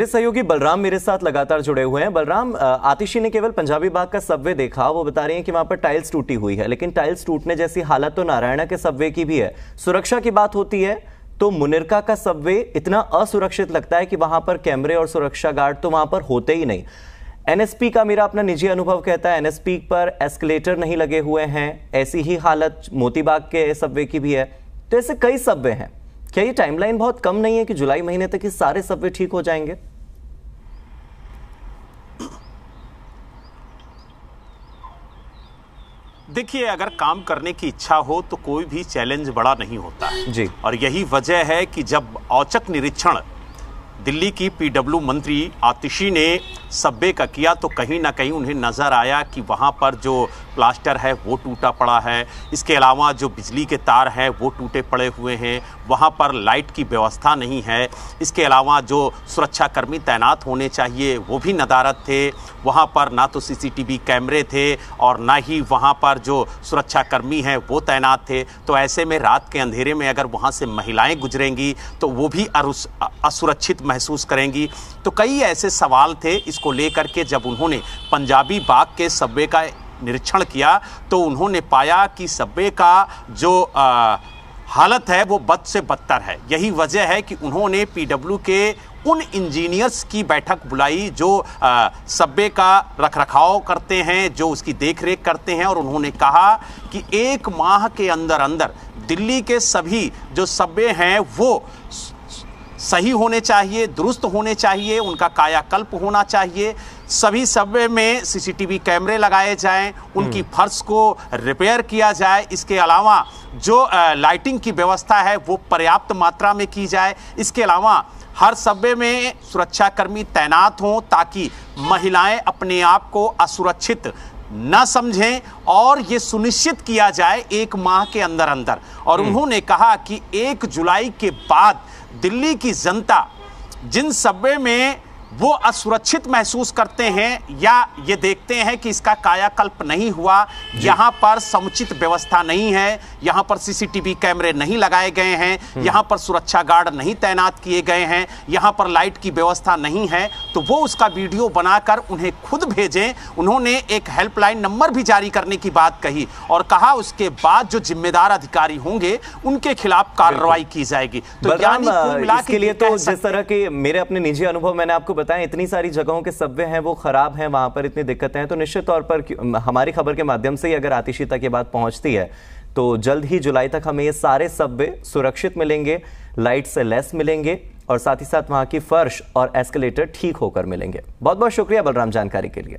मेरे सहयोगी बलराम मेरे साथ लगातार जुड़े हुए हैं। बलराम आतिशी ने केवल पंजाबी बाग का सबवे देखा। वो बता रही हैं कि वहाँ पर टाइल्स टूटी हुई है, लेकिन टाइल्स टूटने जैसी हालत तो नारायणा के सबवे की भी है। सुरक्षा की बात होती है तो मुनिरका का सबवे इतना असुरक्षित लगता है कि वहाँ पर कैमरे और सुरक्षा गार्ड तो वहाँ पर होते ही नहीं। एनएसपी का मेरा अपना निजी अनुभव कहता है एनएसपी पर एस्केलेटर नहीं लगे हुए हैं। ऐसी ही हालत मोतीबाग के सबवे की भी है। तो ऐसे कई सबवे हैं। क्या ये टाइमलाइन बहुत कम नहीं है कि जुलाई महीने तक ये सारे सबवे ठीक हो जाएँगे? देखिए अगर काम करने की इच्छा हो तो कोई भी चैलेंज बड़ा नहीं होता। जी। और यही वजह है कि जब औचक निरीक्षण दिल्ली की पीडब्ल्यू मंत्री आतिशी ने सब्बे का किया तो कहीं ना कहीं उन्हें नज़र आया कि वहाँ पर जो प्लास्टर है, वो टूटा पड़ा है। इसके अलावा जो बिजली के तार हैं, वो टूटे पड़े हुए हैं। वहाँ पर लाइट की व्यवस्था नहीं है। इसके अलावा जो सुरक्षाकर्मी तैनात होने चाहिए, वो भी नदारत थे। वहाँ पर ना तो सीसीटीवी कैमरे थे और ना ही वहाँ पर जो सुरक्षाकर्मी हैं, वो तैनात थे। तो ऐसे में रात के अंधेरे में अगर वहाँ से महिलाएँ गुजरेंगी तो वो भी असुरक्षित महसूस करेंगी। तो कई ऐसे सवाल थे, इसको लेकर के जब उन्होंने पंजाबी बाग के सब्वे का निरीक्षण किया तो उन्होंने पाया कि सब्वे का जो आ, हालत है वो बद से बदतर है। यही वजह है कि उन्होंने पीडब्ल्यू के उन इंजीनियर्स की बैठक बुलाई जो सब्बे का रखरखाव करते हैं जो उसकी देखरेख करते हैं और उन्होंने कहा कि एक माह के अंदर अंदर दिल्ली के सभी जो सब्बे हैं वो सही होने चाहिए दुरुस्त होने चाहिए उनका कायाकल्प होना चाहिए। सभी सबवे में सीसीटीवी कैमरे लगाए जाएँ उनकी हम्म। फर्श को रिपेयर किया जाए। इसके अलावा जो लाइटिंग की व्यवस्था है वो पर्याप्त मात्रा में की जाए। इसके अलावा हर सब्वे में सुरक्षाकर्मी तैनात हों ताकि महिलाएँ अपने आप को असुरक्षित न समझें और ये सुनिश्चित किया जाए एक माह के अंदर अंदर और हम्म। उन्होंने कहा कि एक जुलाई के बाद दिल्ली की जनता जिन सब्वे में वो असुरक्षित महसूस करते हैं या ये देखते हैं कि इसका कायाकल्प नहीं हुआ यहाँ पर समुचित व्यवस्था नहीं है यहाँ पर सीसीटीवी कैमरे नहीं लगाए गए हैं हम्म। यहाँ पर सुरक्षा गार्ड नहीं तैनात किए गए हैं यहाँ पर लाइट की व्यवस्था नहीं है तो वो उसका वीडियो बनाकर उन्हें खुद भेजें। उन्होंने एक हेल्पलाइन नंबर भी जारी करने की बात कही और कहा उसके बाद जो जिम्मेदार अधिकारी होंगे उनके खिलाफ कार्रवाई की जाएगी। तो यानी इसके लिए तो जिस तरह के मेरे अपने निजी अनुभव मैंने आपको बताएँ इतनी सारी जगहों के सब्वे हैं वो खराब हैं वहाँ पर इतनी दिक्कतें हैं तो निश्चित तौर पर हमारी खबर के माध्यम से ही अगर आतिशी तक ये बात पहुँचती है तो जल्द ही जुलाई तक हमें ये सारे सब्वे सुरक्षित मिलेंगे लाइट से लेस मिलेंगे और साथ ही साथ वहाँ की फर्श और एस्केलेटर ठीक होकर मिलेंगे। बहुत बहुत शुक्रिया बलराम जानकारी के लिए।